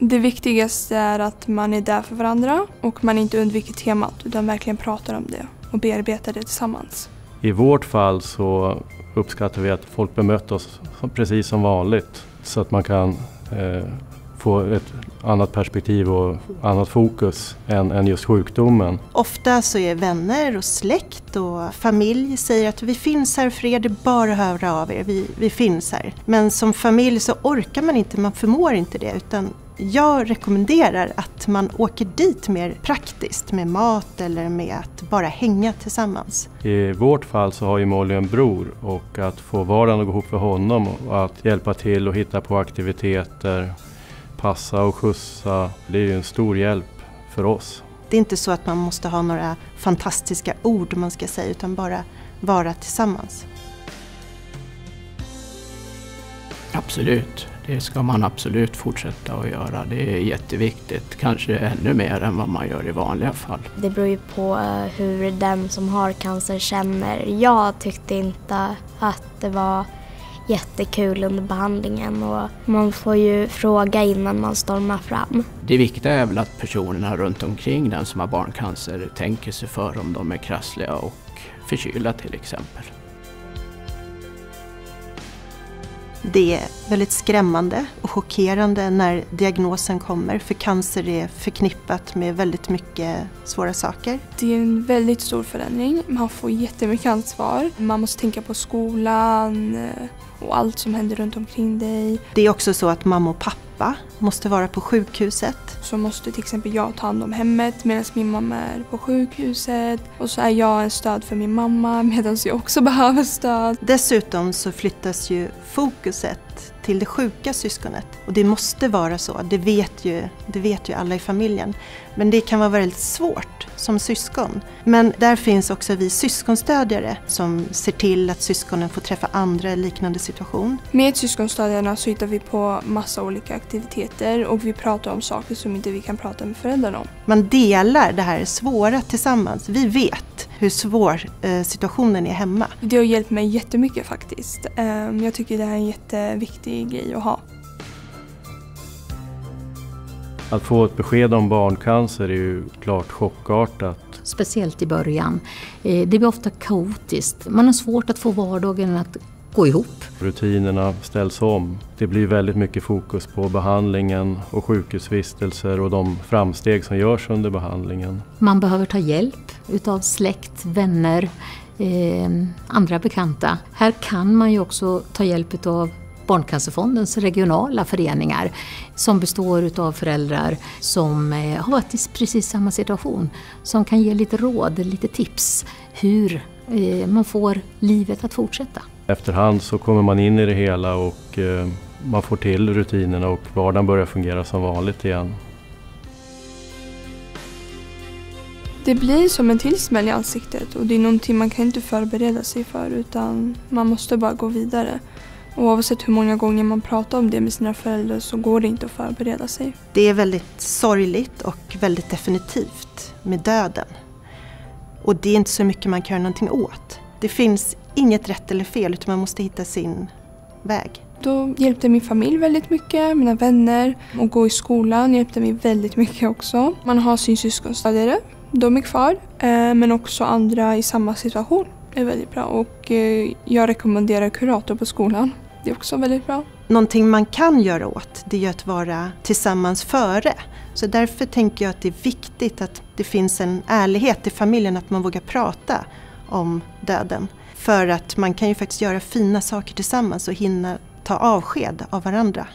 Det viktigaste är att man är där för varandra och man inte undviker temat utan verkligen pratar om det och bearbetar det tillsammans. I vårt fall så uppskattar vi att folk bemöter oss precis som vanligt så att man kan eh, få ett annat perspektiv och annat fokus än, än just sjukdomen. Ofta så är vänner och släkt och familj säger att vi finns här för er, det är bara att höra av er, vi, vi finns här. Men som familj så orkar man inte, man förmår inte det utan jag rekommenderar att man åker dit mer praktiskt med mat eller med att bara hänga tillsammans. I vårt fall så har ju Molly en bror och att få vardagen att gå ihop för honom och att hjälpa till och hitta på aktiviteter, passa och skjutsa, det är ju en stor hjälp för oss. Det är inte så att man måste ha några fantastiska ord man ska säga utan bara vara tillsammans. Absolut, det ska man absolut fortsätta att göra. Det är jätteviktigt, kanske ännu mer än vad man gör i vanliga fall. Det beror ju på eh, hur den som har cancer känner. Jag tyckte inte att det var jättekul under behandlingen och man får ju fråga innan man stormar fram. Det viktiga är väl att personerna runt omkring den som har barncancer tänker sig för om de är krassliga och förkylda till exempel. Det är väldigt skrämmande och chockerande när diagnosen kommer för cancer är förknippat med väldigt mycket svåra saker. Det är en väldigt stor förändring. Man får jättemycket ansvar. Man måste tänka på skolan eh, och allt som händer runt omkring dig. Det är också så att mamma och pappa måste vara på sjukhuset. Så måste till exempel jag ta hand om hemmet medan min mamma är på sjukhuset. Och så är jag en stöd för min mamma medan jag också behöver stöd. Dessutom så flyttas ju fokuset till det sjuka syskonet. Och det måste vara så, det vet, ju, det vet ju alla i familjen. Men det kan vara väldigt svårt som syskon. Men där finns också vi syskonstödjare som ser till att syskonen får träffa andra i liknande situation. Med syskonstödjarna så hittar vi på massa olika aktiviteter och vi pratar om saker som inte vi kan prata med föräldrarna om. Man delar det här svåra tillsammans. Vi vet hur svår eh, situationen är hemma. Det har hjälpt mig jättemycket faktiskt. Ehm, jag tycker det här är en jätteviktig grej att ha. Att få ett besked om barncancer är ju klart chockartat. Speciellt i början. Eh, det blir ofta kaotiskt. Man har svårt att få vardagen att gå ihop. Rutinerna ställs om. Det blir väldigt mycket fokus på behandlingen och sjukhusvistelser och de framsteg som görs under behandlingen. Man behöver ta hjälp utav släkt, vänner, eh, andra bekanta. Här kan man ju också ta hjälp utav Barncancerfondens regionala föreningar som består utav föräldrar som eh, har varit i precis samma situation. Som kan ge lite råd, lite tips hur eh, man får livet att fortsätta. Efterhand så kommer man in i det hela och eh, man får till rutinerna och vardagen börjar fungera som vanligt igen. Det blir som en till smäll i ansiktet och det är någonting man kan inte förbereda sig för utan man måste bara gå vidare. Och oavsett hur många gånger man pratar om det med sina föräldrar så går det inte att förbereda sig. Det är väldigt sorgligt och väldigt definitivt med döden. Och det är inte så mycket man kan göra någonting åt. Det finns inget rätt eller fel utan man måste hitta sin väg. Då hjälpte min familj väldigt mycket, mina vänner. Och gå i skolan hjälpte mig väldigt mycket också. Man har sin syskonstödjare, de är kvar. Eh, men också andra i samma situation är väldigt bra. Och eh, jag rekommenderar kurator på skolan. Det är också väldigt bra. Någonting man kan göra åt det är att vara tillsammans före. Så därför tänker jag att det är viktigt att det finns en ärlighet i familjen, att man vågar prata om döden. För att man kan ju faktiskt göra fina saker tillsammans och hinna ta avsked av varandra.